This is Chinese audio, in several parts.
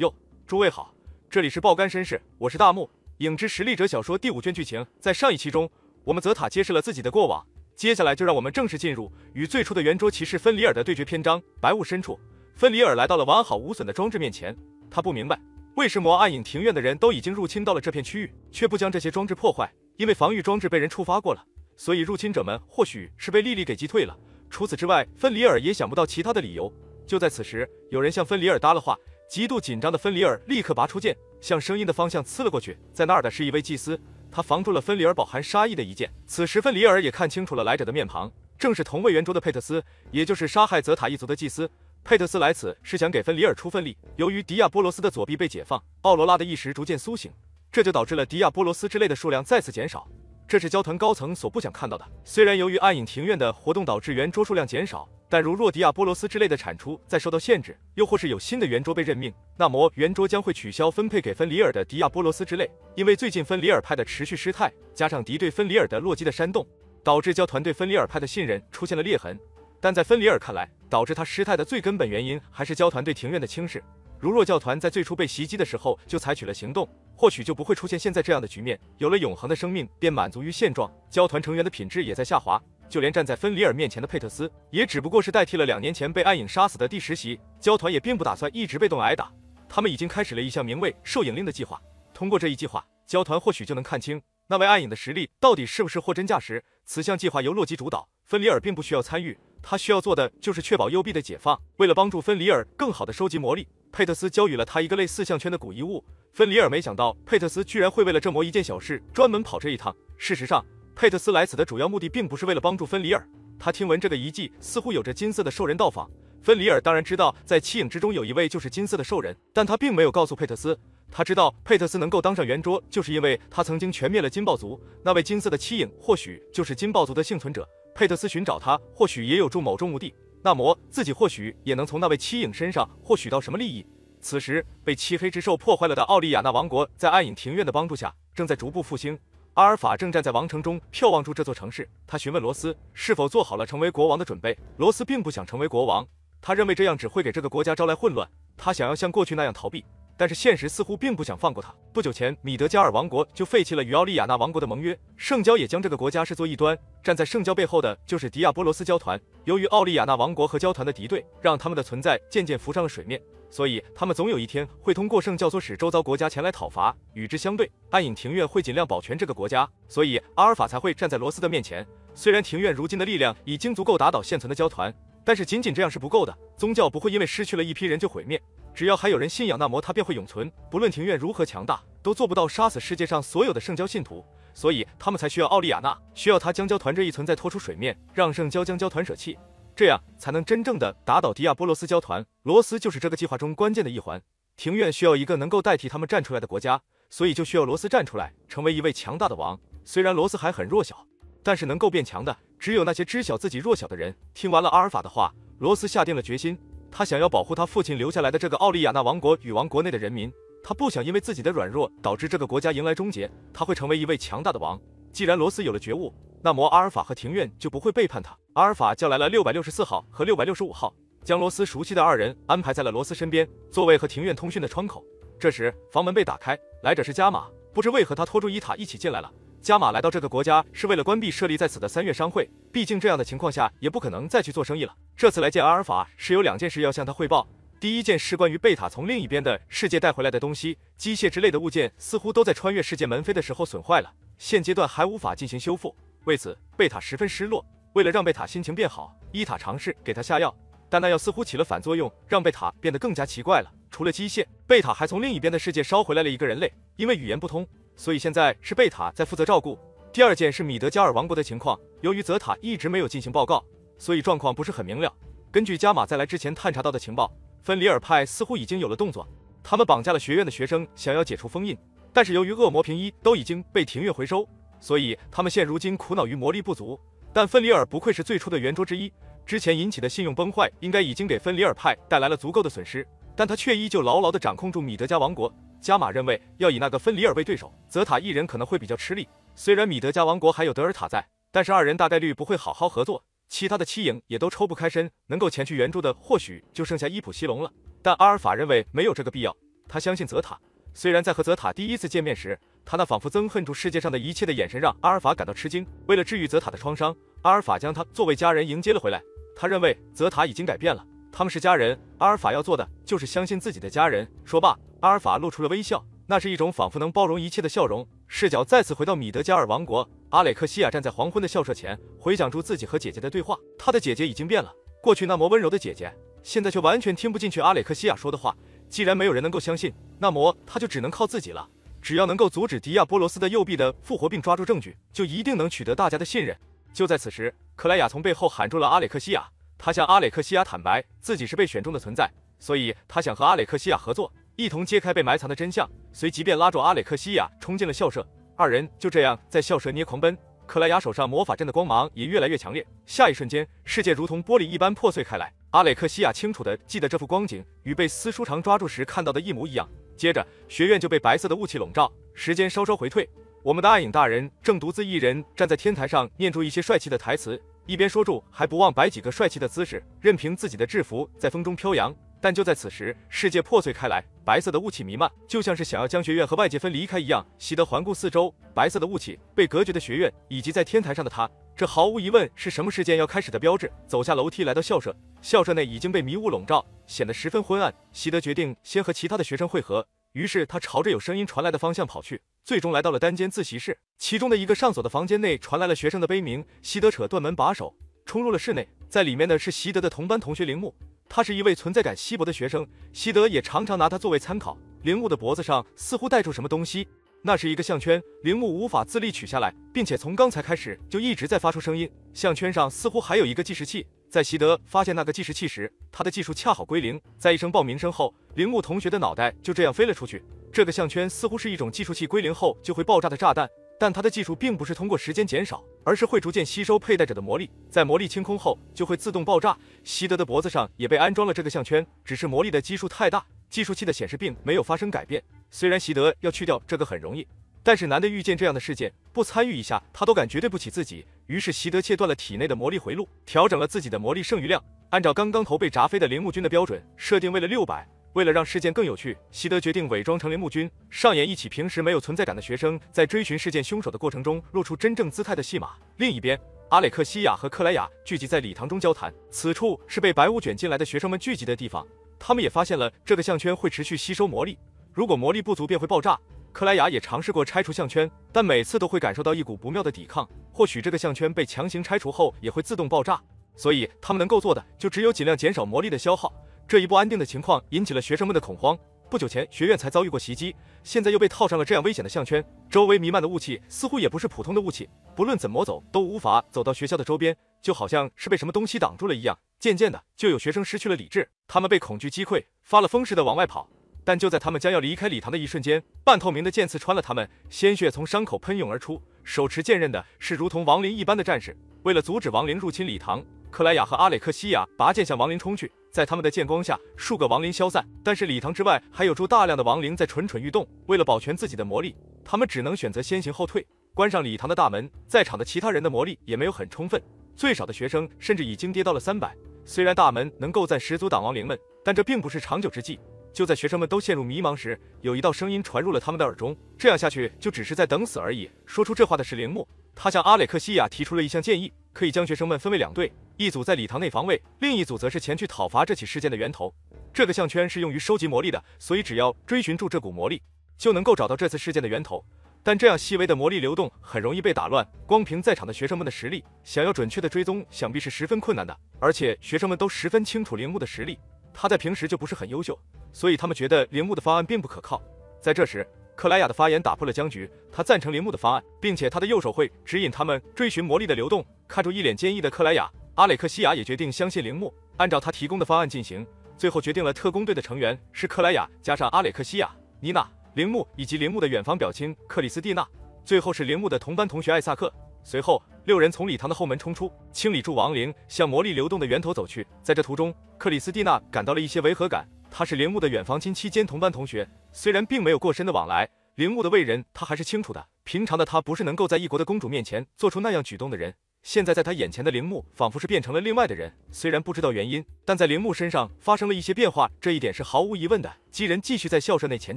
哟，诸位好，这里是爆肝绅士，我是大木。影之实力者小说第五卷剧情，在上一期中，我们泽塔揭示了自己的过往，接下来就让我们正式进入与最初的圆桌骑士芬里尔的对决篇章。白雾深处，芬里尔来到了完好无损的装置面前，他不明白为什么暗影庭院的人都已经入侵到了这片区域，却不将这些装置破坏，因为防御装置被人触发过了，所以入侵者们或许是被莉莉给击退了。除此之外，芬里尔也想不到其他的理由。就在此时，有人向芬里尔搭了话。极度紧张的芬里尔立刻拔出剑，向声音的方向刺了过去。在那儿的是一位祭司，他防住了芬里尔饱含杀意的一剑。此时，芬里尔也看清楚了来者的面庞，正是同为圆桌的佩特斯，也就是杀害泽塔一族的祭司。佩特斯来此是想给芬里尔出份力。由于迪亚波罗斯的左臂被解放，奥罗拉的意识逐渐苏醒，这就导致了迪亚波罗斯之类的数量再次减少。这是交团高层所不想看到的。虽然由于暗影庭院的活动导致圆桌数量减少。但如若迪亚波罗斯之类的产出再受到限制，又或是有新的圆桌被任命，那么圆桌将会取消分配给芬里尔的迪亚波罗斯之类。因为最近芬里尔派的持续失态，加上敌对芬里尔的洛基的煽动，导致交团对芬里尔派的信任出现了裂痕。但在芬里尔看来，导致他失态的最根本原因还是交团对庭院的轻视。如若教团在最初被袭击的时候就采取了行动，或许就不会出现现在这样的局面。有了永恒的生命，便满足于现状。交团成员的品质也在下滑。就连站在芬里尔面前的佩特斯，也只不过是代替了两年前被暗影杀死的第十席。教团也并不打算一直被动挨打，他们已经开始了一项名为“兽影令”的计划。通过这一计划，教团或许就能看清那位暗影的实力到底是不是货真价实。此项计划由洛基主导，芬里尔并不需要参与，他需要做的就是确保幽闭的解放。为了帮助芬里尔更好的收集魔力，佩特斯交予了他一个类似项圈的古遗物。芬里尔没想到佩特斯居然会为了这么一件小事专门跑这一趟。事实上，佩特斯来此的主要目的并不是为了帮助芬里尔，他听闻这个遗迹似乎有着金色的兽人到访。芬里尔当然知道，在七影之中有一位就是金色的兽人，但他并没有告诉佩特斯。他知道佩特斯能够当上圆桌，就是因为他曾经全灭了金豹族。那位金色的七影或许就是金豹族的幸存者。佩特斯寻找他，或许也有助某种目的。那么自己或许也能从那位七影身上获取到什么利益。此时，被漆黑之兽破坏了的奥利亚纳王国，在暗影庭院的帮助下，正在逐步复兴。阿尔法正站在王城中眺望住这座城市，他询问罗斯是否做好了成为国王的准备。罗斯并不想成为国王，他认为这样只会给这个国家招来混乱。他想要像过去那样逃避，但是现实似乎并不想放过他。不久前，米德加尔王国就废弃了与奥利亚纳王国的盟约，圣教也将这个国家视作异端。站在圣教背后的就是迪亚波罗斯教团。由于奥利亚纳王国和教团的敌对，让他们的存在渐渐浮上了水面。所以，他们总有一天会通过圣教唆使周遭国家前来讨伐。与之相对，暗影庭院会尽量保全这个国家，所以阿尔法才会站在罗斯的面前。虽然庭院如今的力量已经足够打倒现存的教团，但是仅仅这样是不够的。宗教不会因为失去了一批人就毁灭，只要还有人信仰，那么它便会永存。不论庭院如何强大，都做不到杀死世界上所有的圣教信徒，所以他们才需要奥利亚娜，需要他将教团这一存在拖出水面，让圣教将教团舍弃。这样才能真正的打倒迪亚波罗斯教团，罗斯就是这个计划中关键的一环。庭院需要一个能够代替他们站出来的国家，所以就需要罗斯站出来，成为一位强大的王。虽然罗斯还很弱小，但是能够变强的只有那些知晓自己弱小的人。听完了阿尔法的话，罗斯下定了决心，他想要保护他父亲留下来的这个奥利亚纳王国与王国内的人民，他不想因为自己的软弱导致这个国家迎来终结，他会成为一位强大的王。既然罗斯有了觉悟。那么阿尔法和庭院就不会背叛他。阿尔法叫来了六百六十四号和六百六十五号，将罗斯熟悉的二人安排在了罗斯身边，座位和庭院通讯的窗口。这时房门被打开，来者是加玛。不知为何他拖住伊塔一起进来了。加玛来到这个国家是为了关闭设立在此的三月商会，毕竟这样的情况下也不可能再去做生意了。这次来见阿尔法是有两件事要向他汇报。第一件事关于贝塔从另一边的世界带回来的东西，机械之类的物件似乎都在穿越世界门扉的时候损坏了，现阶段还无法进行修复。为此，贝塔十分失落。为了让贝塔心情变好，伊塔尝试给他下药，但那药似乎起了反作用，让贝塔变得更加奇怪了。除了机械，贝塔还从另一边的世界捎回来了一个人类。因为语言不通，所以现在是贝塔在负责照顾。第二件是米德加尔王国的情况，由于泽塔一直没有进行报告，所以状况不是很明了。根据加马在来之前探查到的情报，芬里尔派似乎已经有了动作，他们绑架了学院的学生，想要解除封印，但是由于恶魔平一都已经被庭院回收。所以他们现如今苦恼于魔力不足，但芬里尔不愧是最初的圆桌之一，之前引起的信用崩坏应该已经给芬里尔派带来了足够的损失，但他却依旧牢牢地掌控住米德加王国。加玛认为要以那个芬里尔为对手，泽塔一人可能会比较吃力。虽然米德加王国还有德尔塔在，但是二人大概率不会好好合作，其他的七影也都抽不开身，能够前去援助的或许就剩下伊普西龙了。但阿尔法认为没有这个必要。他相信泽塔。虽然在和泽塔第一次见面时，他那仿佛憎恨住世界上的一切的眼神让阿尔法感到吃惊。为了治愈泽塔的创伤，阿尔法将他作为家人迎接了回来。他认为泽塔已经改变了，他们是家人。阿尔法要做的就是相信自己的家人。说罢，阿尔法露出了微笑，那是一种仿佛能包容一切的笑容。视角再次回到米德加尔王国，阿雷克西亚站在黄昏的校舍前，回想出自己和姐姐的对话。他的姐姐已经变了，过去那么温柔的姐姐，现在却完全听不进去阿雷克西亚说的话。既然没有人能够相信，那么他就只能靠自己了。只要能够阻止迪亚波罗斯的右臂的复活，并抓住证据，就一定能取得大家的信任。就在此时，克莱亚从背后喊住了阿雷克西亚。他向阿磊克西亚坦白自己是被选中的存在，所以他想和阿磊克西亚合作。一同揭开被埋藏的真相，随即便拉住阿磊克西亚冲进了校舍。二人就这样在校舍内狂奔，克莱雅手上魔法阵的光芒也越来越强烈。下一瞬间，世界如同玻璃一般破碎开来。阿磊克西亚清楚地记得这幅光景与被司书长抓住时看到的一模一样。接着，学院就被白色的雾气笼罩。时间稍稍回退，我们的暗影大人正独自一人站在天台上念出一些帅气的台词，一边说住还不忘摆几个帅气的姿势，任凭自己的制服在风中飘扬。但就在此时，世界破碎开来，白色的雾气弥漫，就像是想要将学院和外界分离开一样。习德环顾四周，白色的雾气被隔绝的学院，以及在天台上的他，这毫无疑问是什么事件要开始的标志。走下楼梯，来到校舍，校舍内已经被迷雾笼罩，显得十分昏暗。习德决定先和其他的学生会合，于是他朝着有声音传来的方向跑去，最终来到了单间自习室，其中的一个上锁的房间内传来了学生的悲鸣。习德扯断门把手，冲入了室内，在里面的是习德的同班同学铃木。他是一位存在感稀薄的学生，西德也常常拿他作为参考。铃木的脖子上似乎带住什么东西，那是一个项圈，铃木无法自力取下来，并且从刚才开始就一直在发出声音。项圈上似乎还有一个计时器，在习德发现那个计时器时，他的技术恰好归零。在一声报名声后，铃木同学的脑袋就这样飞了出去。这个项圈似乎是一种计数器归零后就会爆炸的炸弹。但它的技术并不是通过时间减少，而是会逐渐吸收佩戴者的魔力，在魔力清空后就会自动爆炸。习德的脖子上也被安装了这个项圈，只是魔力的基数太大，计数器的显示并没有发生改变。虽然习德要去掉这个很容易，但是难得遇见这样的事件，不参与一下他都感觉对不起自己。于是习德切断了体内的魔力回路，调整了自己的魔力剩余量，按照刚刚头被炸飞的铃木君的标准设定为了六百。为了让事件更有趣，西德决定伪装成铃木君，上演一起平时没有存在感的学生在追寻事件凶手的过程中露出真正姿态的戏码。另一边，阿磊克西亚和克莱雅聚集在礼堂中交谈，此处是被白雾卷进来的学生们聚集的地方。他们也发现了这个项圈会持续吸收魔力，如果魔力不足便会爆炸。克莱雅也尝试过拆除项圈，但每次都会感受到一股不妙的抵抗。或许这个项圈被强行拆除后也会自动爆炸，所以他们能够做的就只有尽量减少魔力的消耗。这一不安定的情况引起了学生们的恐慌。不久前学院才遭遇过袭击，现在又被套上了这样危险的项圈，周围弥漫的雾气似乎也不是普通的雾气，不论怎么走都无法走到学校的周边，就好像是被什么东西挡住了一样。渐渐的，就有学生失去了理智，他们被恐惧击溃，发了疯似的往外跑。但就在他们将要离开礼堂的一瞬间，半透明的剑刺穿了他们，鲜血从伤口喷涌而出。手持剑刃的是如同亡灵一般的战士，为了阻止亡灵入侵礼堂。克莱雅和阿雷克西亚拔剑向亡灵冲去，在他们的剑光下，数个亡灵消散。但是礼堂之外还有住大量的亡灵在蠢蠢欲动。为了保全自己的魔力，他们只能选择先行后退，关上礼堂的大门。在场的其他人的魔力也没有很充分，最少的学生甚至已经跌到了三百。虽然大门能够暂时阻挡亡灵们，但这并不是长久之计。就在学生们都陷入迷茫时，有一道声音传入了他们的耳中：这样下去就只是在等死而已。说出这话的是铃木，他向阿磊克西亚提出了一项建议，可以将学生们分为两队。一组在礼堂内防卫，另一组则是前去讨伐这起事件的源头。这个项圈是用于收集魔力的，所以只要追寻住这股魔力，就能够找到这次事件的源头。但这样细微的魔力流动很容易被打乱，光凭在场的学生们的实力，想要准确的追踪，想必是十分困难的。而且学生们都十分清楚铃木的实力，他在平时就不是很优秀，所以他们觉得铃木的方案并不可靠。在这时，克莱亚的发言打破了僵局，他赞成铃木的方案，并且他的右手会指引他们追寻魔力的流动。看住一脸坚毅的克莱亚。阿雷克西亚也决定相信铃木，按照他提供的方案进行。最后决定了特工队的成员是克莱雅加上阿雷克西亚、妮娜、铃木以及铃木的远房表亲克里斯蒂娜。最后是铃木的同班同学艾萨克。随后六人从礼堂的后门冲出，清理住亡灵，向魔力流动的源头走去。在这途中，克里斯蒂娜感到了一些违和感。她是铃木的远房亲戚兼同班同学，虽然并没有过深的往来，铃木的为人她还是清楚的。平常的她不是能够在异国的公主面前做出那样举动的人。现在在他眼前的铃木仿佛是变成了另外的人，虽然不知道原因，但在铃木身上发生了一些变化，这一点是毫无疑问的。几人继续在校舍内前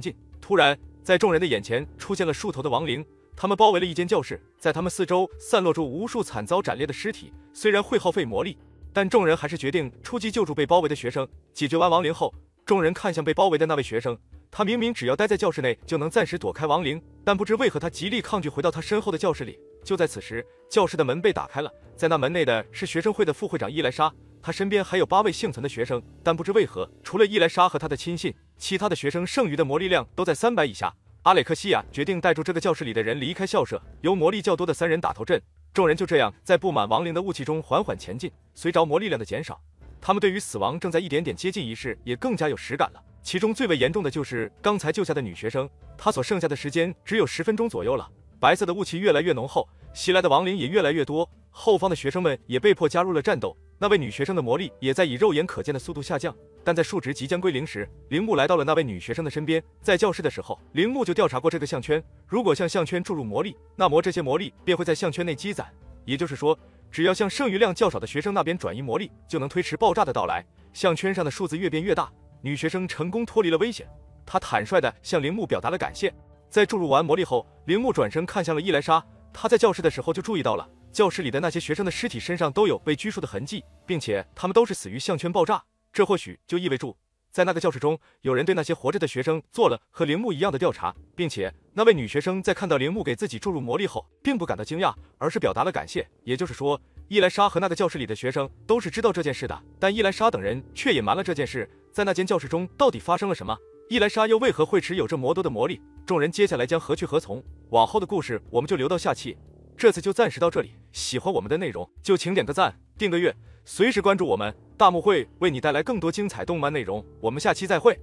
进，突然，在众人的眼前出现了数头的亡灵，他们包围了一间教室，在他们四周散落着无数惨遭斩裂的尸体。虽然会耗费魔力，但众人还是决定出击救助被包围的学生。解决完亡灵后，众人看向被包围的那位学生，他明明只要待在教室内就能暂时躲开亡灵，但不知为何他极力抗拒回到他身后的教室里。就在此时，教室的门被打开了，在那门内的是学生会的副会长伊莱莎，他身边还有八位幸存的学生，但不知为何，除了伊莱莎和他的亲信，其他的学生剩余的魔力量都在三百以下。阿雷克西亚决定带住这个教室里的人离开校舍，由魔力较多的三人打头阵。众人就这样在布满亡灵的雾气中缓缓前进。随着魔力量的减少，他们对于死亡正在一点点接近一事也更加有实感了。其中最为严重的就是刚才救下的女学生，她所剩下的时间只有十分钟左右了。白色的雾气越来越浓厚，袭来的亡灵也越来越多，后方的学生们也被迫加入了战斗。那位女学生的魔力也在以肉眼可见的速度下降，但在数值即将归零时，铃木来到了那位女学生的身边。在教室的时候，铃木就调查过这个项圈，如果向项圈注入魔力，那么这些魔力便会在项圈内积攒。也就是说，只要向剩余量较少的学生那边转移魔力，就能推迟爆炸的到来。项圈上的数字越变越大，女学生成功脱离了危险，她坦率地向铃木表达了感谢。在注入完魔力后，铃木转身看向了伊莱莎。他在教室的时候就注意到了，教室里的那些学生的尸体身上都有被拘束的痕迹，并且他们都是死于项圈爆炸。这或许就意味着，在那个教室中，有人对那些活着的学生做了和铃木一样的调查，并且那位女学生在看到铃木给自己注入魔力后，并不感到惊讶，而是表达了感谢。也就是说，伊莱莎和那个教室里的学生都是知道这件事的，但伊莱莎等人却隐瞒了这件事。在那间教室中，到底发生了什么？伊莱莎又为何会持有这魔多的魔力？众人接下来将何去何从？往后的故事我们就留到下期。这次就暂时到这里。喜欢我们的内容，就请点个赞、订个月，随时关注我们。大木会为你带来更多精彩动漫内容。我们下期再会。